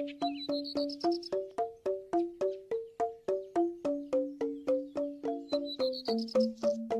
Thank you.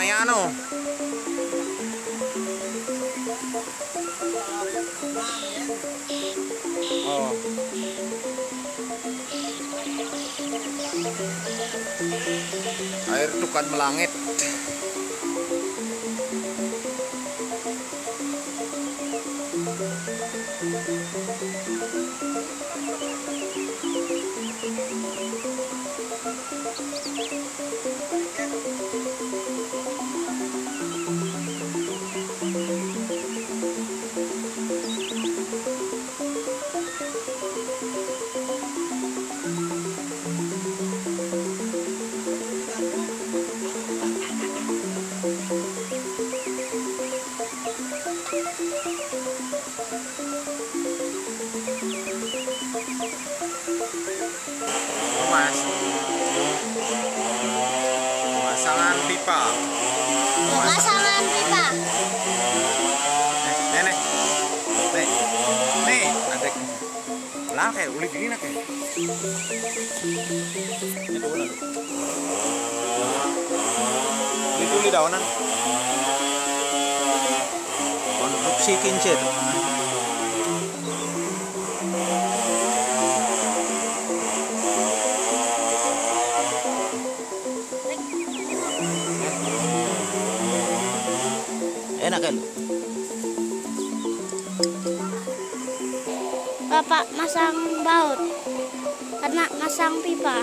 lumayan oh. Oh. Air tukan melangit. Pemasangan pipa. Pemasangan pipa. Nih, nenek. Nih. Nih, adek. Lah kayak uli dingin kayak. Ini Itu uli daunan. Konstruksi kincir. Bapak masang baut. Anak masang pipa.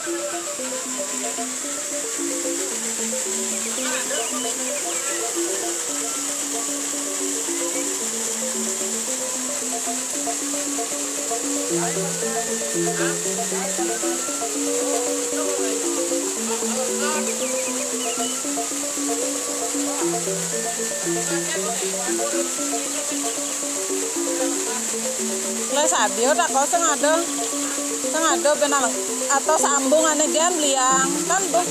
Le sadio tak kau sing ada. Sing ada benar atau sambungannya dia liang kan bu.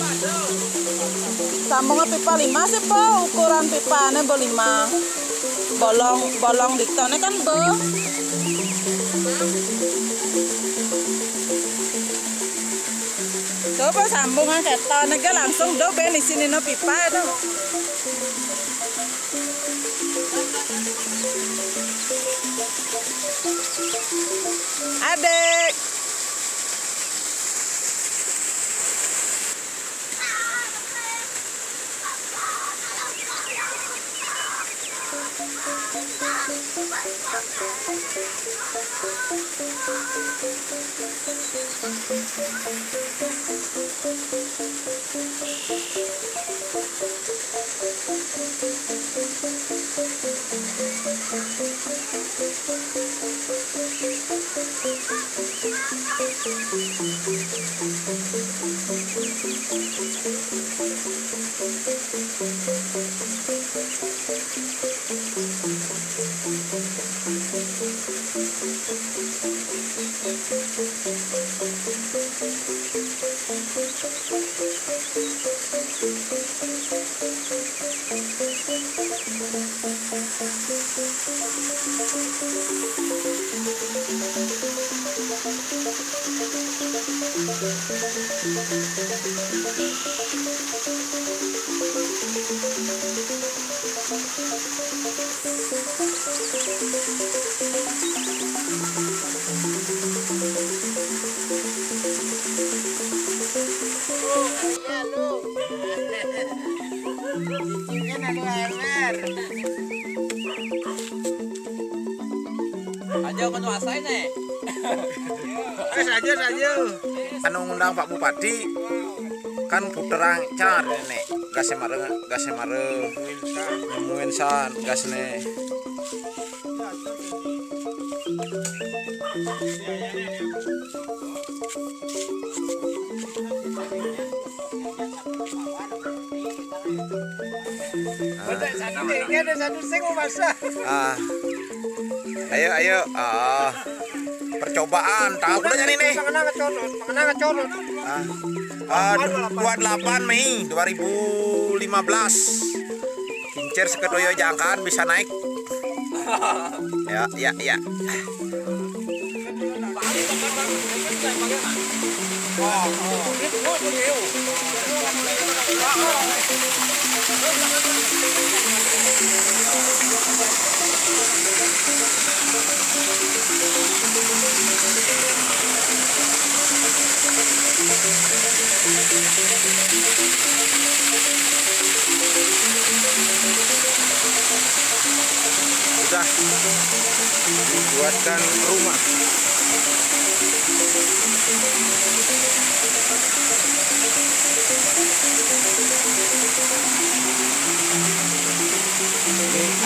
Sambungan pipa lima sih bu ukuran pipanya bu lima. Bolong bolong diktone kan bu. Coba sambungan keton aja langsung do ben di sini no pipa itu. Thank you. Oh, Kan nih. Eh saja saja. Anu ngundang Pak Bupati kan puterang car nek gas mare gas mare nemuin san gas ne ah. Ayo ayo. Ah. Percobaan. Tahu udah nyanyi nih. Ah, ah, 28 Mei 2015 kincir seketoyo jangkaan bisa naik. Ya ya ya sudah dibuatkan rumah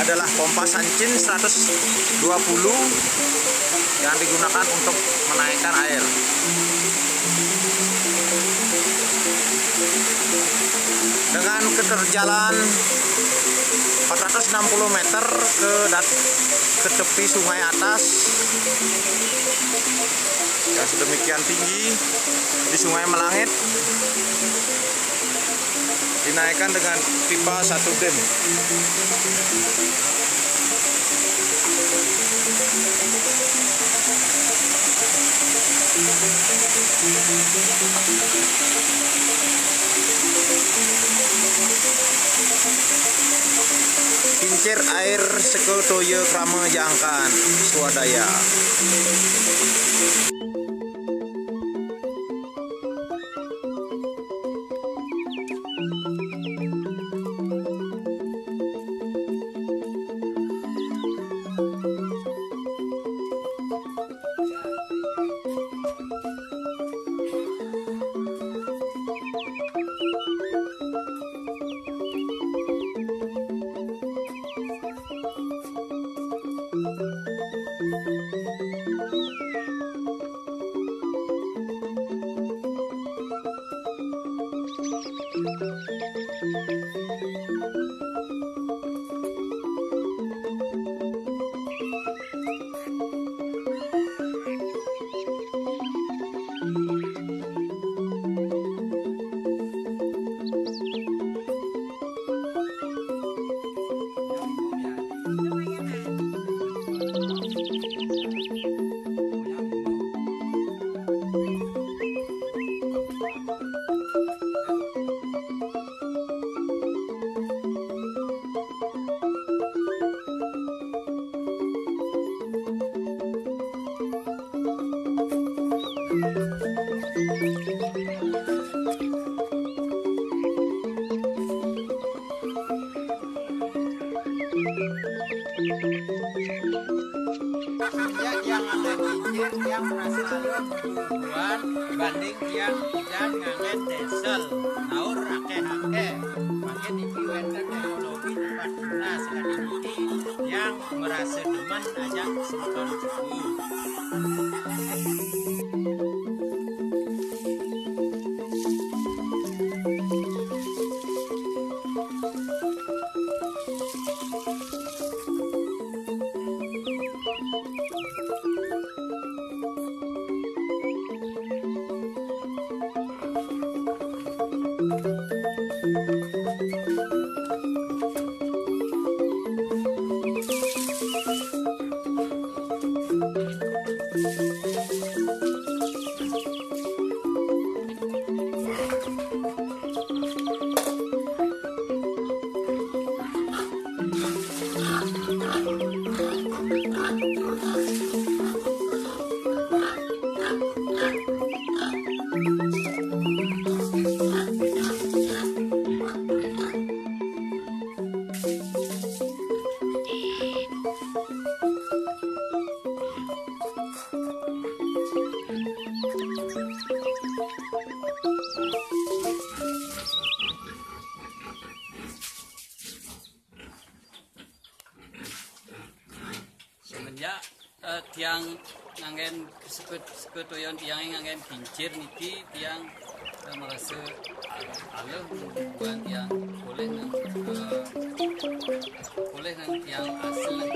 adalah pompa sancin 120 yang digunakan untuk menaikkan air. Dengan keterjalan 460 meter ke ke tepi sungai atas yang sedemikian tinggi di Sungai Melangit dinaikkan dengan pipa satu dem. kincir air Sekutoyo krama jangkan swadaya yang merasa alun berhubungan dibanding yang tidak ngangen desel naur ake-ake makin iki wonten teknologi tempat guna sekali ini yang merasa demen ajak semeton tiang ngangen sekut sekutoyon tiang ngangen kincir niki tiang eh, merasa alih bukan tiang boleh nang eh, boleh nang tiang asal nang